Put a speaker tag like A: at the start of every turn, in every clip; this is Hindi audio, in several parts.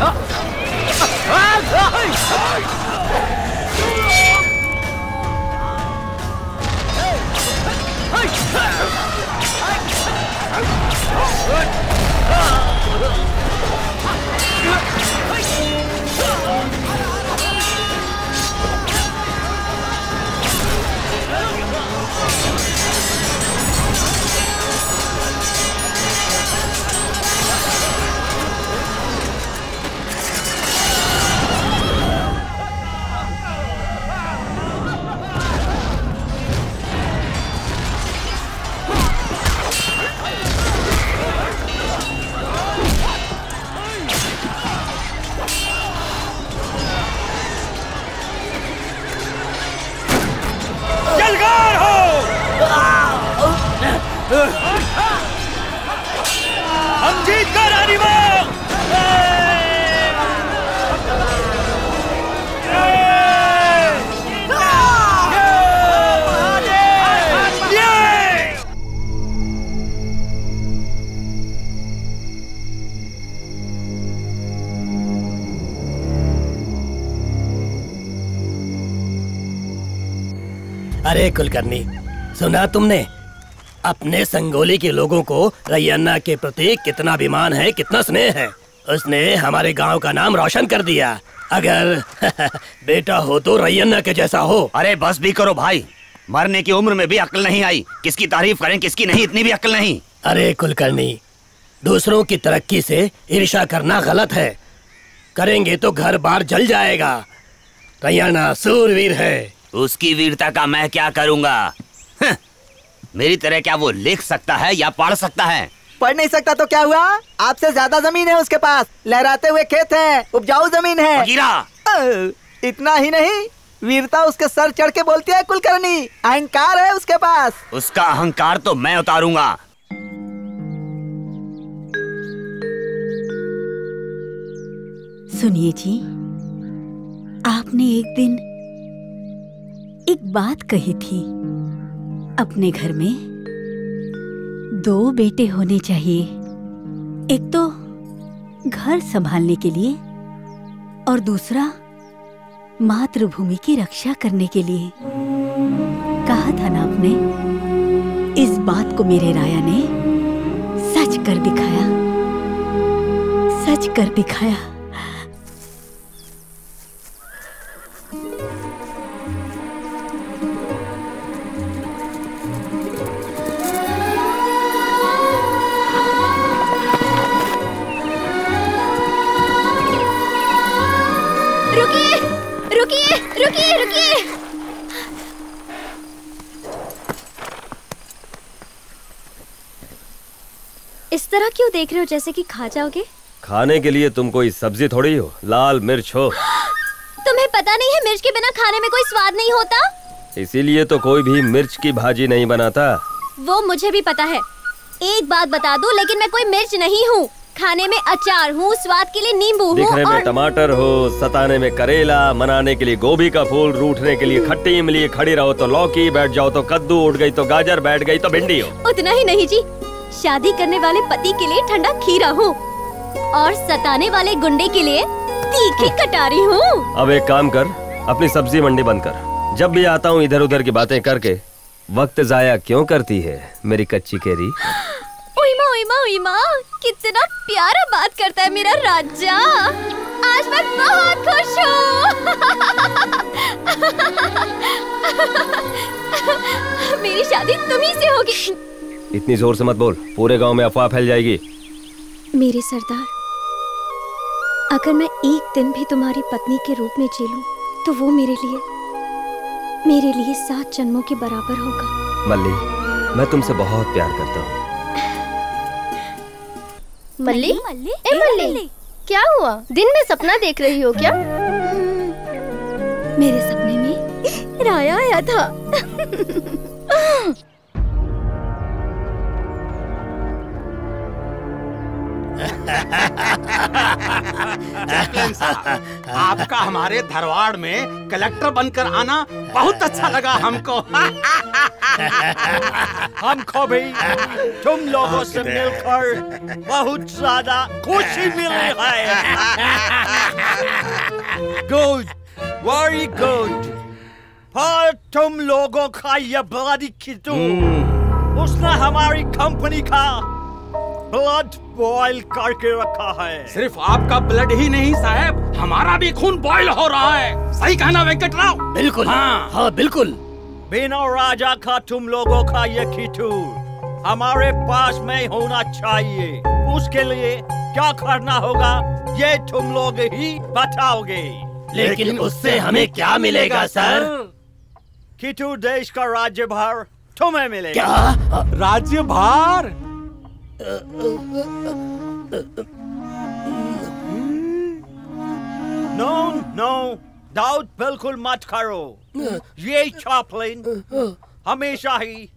A: Good!
B: अरे कुलकर्णी सुना तुमने? अपने संगोली के लोगों को रैयन्ना के प्रति कितना अभिमान है कितना स्नेह है। उसने हमारे गाँव का नाम रोशन कर दिया। अगर बेटा हो तो रैयन्ना के जैसा हो।
C: अरे बस भी करो भाई। मरने की उम्र में भी अक्ल नहीं आई। किसकी तारीफ़ करें किसकी नहीं इतनी भी अक्ल नहीं।
B: अरे कुलकर्णी दूसरों की तरक्की से ईर्षा करना गलत है। करेंगे तो घर बार जल जाएगा। रैयन्ना सूरवीर है।
C: उसकी वीरता का मैं क्या करूँगा? मेरी तरह क्या वो लिख सकता है या पढ़ सकता है?
D: पढ़ नहीं सकता तो क्या हुआ? आपसे ज़्यादा ज़मीन है उसके पास। लहराते हुए खेत है उपजाऊ ज़मीन है। अ, इतना ही नहीं वीरता उसके सर चढ़ के बोलती है कुलकर्णी। अहंकार है उसके पास।
C: उसका अहंकार तो मैं उतारूँगा।
E: सुनिए जी आपने एक दिन एक बात कही थी। अपने घर में दो बेटे होने चाहिए। एक तो घर संभालने के लिए और दूसरा मातृभूमि की रक्षा करने के लिए। कहा था ना आपने, इस बात को मेरे राया ने सच कर दिखाया। सच कर दिखाया।
F: इस तरह क्यों देख रहे हो जैसे कि खा जाओगे?
G: खाने के लिए तुम कोई सब्ज़ी थोड़ी हो लाल मिर्च हो।
F: तुम्हें पता नहीं है मिर्च के बिना खाने में कोई स्वाद नहीं होता?
G: इसीलिए तो कोई भी मिर्च की भाजी नहीं बनाता।
F: वो मुझे भी पता है। एक बात बता दूँ लेकिन मैं कोई मिर्च नहीं हूँ। खाने में अचार हूँ स्वाद के लिए नींबू हूँ
G: दिखने में
F: और
G: टमाटर हो सताने में करेला मनाने के लिए गोभी का फूल रूठने के लिए खट्टी इमली खड़ी रहो तो लौकी बैठ जाओ तो कद्दू उठ गई तो गाजर बैठ गई तो भिंडी हो।
F: उतना ही नहीं जी। शादी करने वाले पति के लिए ठंडा खीरा हूँ। और सताने वाले गुंडे के लिए तीखी कटारी हूँ।
G: अब एक काम कर अपनी सब्ज़ी मंडी बंद कर। जब भी आता हूँ इधर उधर की बातें करके वक्त जाया क्यों करती है मेरी कच्ची केरी?
F: उइमा उइमा उइमा कितना प्यारा बात करता है मेरा राजा। आज मैं बहुत खुश हूँ। मेरी शादी तुम्ही से होगी।
G: इतनी ज़ोर से मत बोल। पूरे गाँव में अफवाह फैल जाएगी।
F: मेरे सरदार अगर मैं एक दिन भी तुम्हारी पत्नी के रूप में जी लूँ, तो वो मेरे लिए मेरे लिए सात जन्मों के बराबर होगा।
G: मल्ली मैं तुमसे बहुत प्यार करता हूँ।
F: मल्ली? ए मल्ली! क्या हुआ? दिन में सपना देख रही हो क्या? मेरे सपने में राया आया था।
A: साहब, आपका हमारे धरवाड़ में कलेक्टर बनकर आना बहुत अच्छा लगा हमको। हमको भी। तुम लोगों से मिलकर बहुत ज़्यादा खुशी मिली है। गुड वेरी गुड पर तुम लोगों का ये ब्लडी किटू उसने हमारी कंपनी का ब्लड बॉईल करके रखा है। सिर्फ़ आपका ब्लड ही नहीं साहब। हमारा भी खून बॉईल हो रहा है। सही कहना वेंकट राव
B: बिल्कुल।
A: हाँ।
B: हाँ बिल्कुल।
A: बिना राजा का तुम लोगों का ये खिटू हमारे पास में होना चाहिए। उसके लिए क्या करना होगा ये तुम लोग ही बताओगे।
B: लेकिन उससे हमें क्या मिलेगा सर?
A: किटू देश का राज्य भार तुम्हें मिलेगा।
B: क्या?
A: राज्य भार नो नो डाउट बिल्कुल मत करो। ये चैपलिन हमेशा ही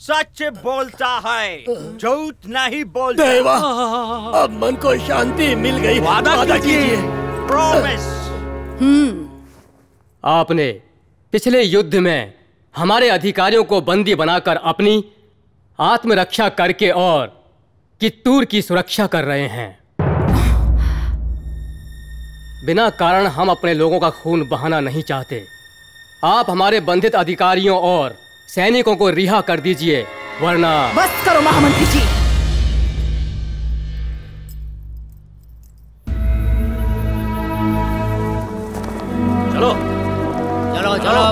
A: सच बोलता है झूठ नहीं बोलता।
B: देवा अब मन को शांति मिल गई।
A: वादा कीजिए प्रॉमिस
H: आपने पिछले युद्ध में हमारे अधिकारियों को बंदी बनाकर अपनी आत्मरक्षा करके और कित्तूर की सुरक्षा कर रहे हैं। बिना कारण हम अपने लोगों का खून बहाना नहीं चाहते। आप हमारे बंधित अधिकारियों और सैनिकों को रिहा कर दीजिए वरना
I: बस करो महामंत्री जी।
B: चलो चलो। चलो।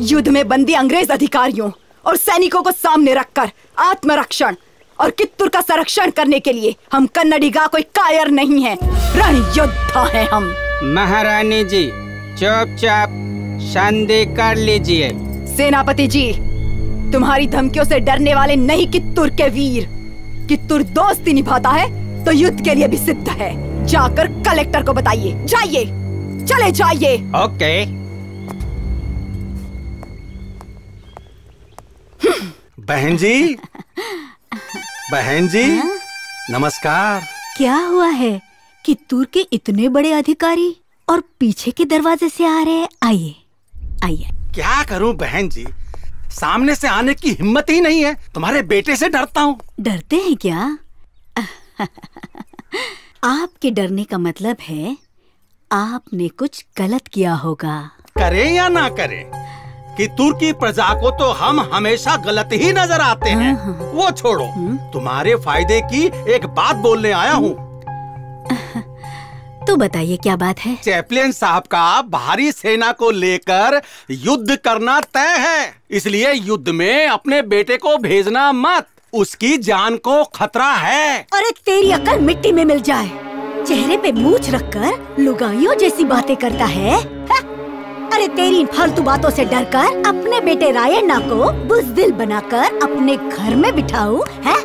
I: युद्ध में बंदी अंग्रेज़ अधिकारियों। और सैनिकों को सामने रखकर आत्मरक्षण और कित्तूर का संरक्षण करने के लिए हम कन्नड़ी कन्नडिगा कोई कायर नहीं है। रण योद्धा है हम।
J: महारानी जी चुपचाप संधि कर लीजिए।
I: सेनापति जी तुम्हारी धमकियों से डरने वाले नहीं कित्तूर के वीर। कित्तूर दोस्ती निभाता है तो युद्ध के लिए भी सिद्ध है। जाकर कलेक्टर को बताइए। जाइए। चले जाइए।
J: ओके।
K: बहन जी? बहन जी? नमस्कार।
E: क्या हुआ है कित्तूर के इतने बड़े अधिकारी और पीछे के दरवाजे से आ रहे हैं? आइए आइए।
K: क्या करूँ बहन जी? सामने से आने की हिम्मत ही नहीं है। तुम्हारे बेटे से डरता हूँ।
E: डरते हैं क्या? आपके डरने का मतलब है आपने कुछ गलत किया होगा।
K: करें या ना करें? कि तुर्की प्रजा को तो हम हमेशा गलत ही नज़र आते हैं। वो छोड़ो। तुम्हारे फ़ायदे की एक बात बोलने आया हूँ।
E: तो बताइए क्या बात है?
K: चैपलियन साहब का भारी सेना को लेकर युद्ध करना तय है। इसलिए युद्ध में अपने बेटे को भेजना मत। उसकी जान को खतरा है।
E: अरे तेरी अकल मिट्टी में मिल जाए। चेहरे पे मूछ रखकर लुगाइयों जैसी बातें करता है। अरे तेरी फालतू बातों से डरकर अपने बेटे रायण्णा को बुजदिल बनाकर अपने घर में बिठाऊ है?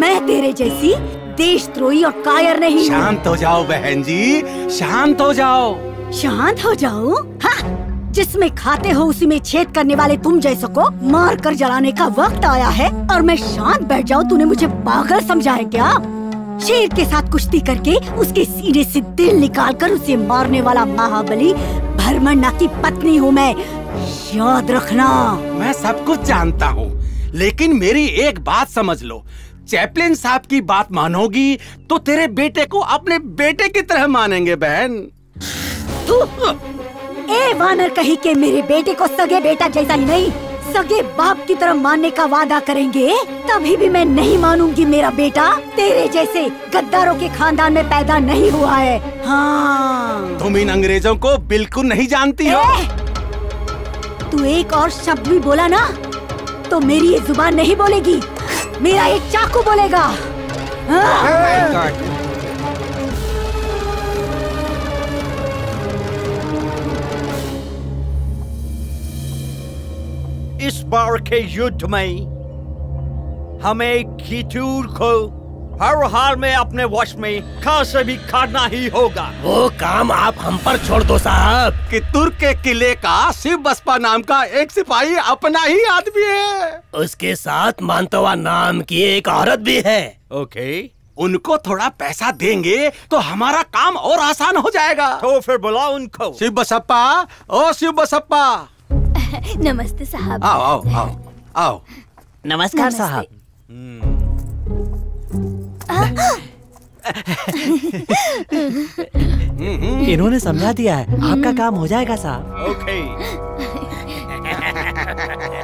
E: मैं तेरे जैसी देशद्रोही और कायर नहीं
K: शांत हो जाओ बहन जी शांत हो जाओ।
E: शांत हो जाओ हाँ जिसमें खाते हो उसी में छेद करने वाले तुम जैसों को मार कर जलाने का वक्त आया है और मैं शांत बैठ जाऊँ तूने मुझे पागल समझा है क्या? शेर के साथ कुश्ती करके उसके सीने से दिल निकाल कर उसे मारने वाला महाबली भरमन्ना की पत्नी हूँ मैं। याद रखना।
K: मैं सब कुछ जानता हूँ लेकिन मेरी एक बात समझ लो। चैपलिन साहब की बात मानोगी तो तेरे बेटे को अपने बेटे की तरह मानेंगे बहन।
E: तू ए वानर कही के मेरे बेटे को सगे बेटा जैसा ही नहीं। सगे बाप की तरह मानने का वादा करेंगे तभी भी मैं नहीं मानूँगी मेरा बेटा। तेरे जैसे गद्दारों के खानदान में पैदा नहीं हुआ है। हाँ।
K: तुम इन अंग्रेज़ों को बिल्कुल नहीं जानती हो।
E: तू एक और शब्द भी बोला ना तो मेरी ये ज़ुबान नहीं बोलेगी मेरा एक चाकू बोलेगा। हाँ?
A: इस बार के युद्ध में हमें कितूर को हर हाल में अपने वश में कहा से भी करना ही होगा।
B: वो काम आप हम पर छोड़ दो साहब।
K: कित्तूर के किले का शिव बसपा नाम का एक सिपाही अपना ही आदमी है।
B: उसके साथ मानतवा नाम की एक औरत भी है।
A: ओके
K: उनको थोड़ा पैसा देंगे तो हमारा काम और आसान हो जाएगा।
A: तो फिर बुलाओ उनको।
K: शिव बसप्पा ओ शिव बसप्पा
F: नमस्ते साहब।
K: आओ आओ आओ आओ।
L: नमस्कार साहब। इन्होंने समझा दिया है। आपका काम हो जाएगा साहब।
A: ओके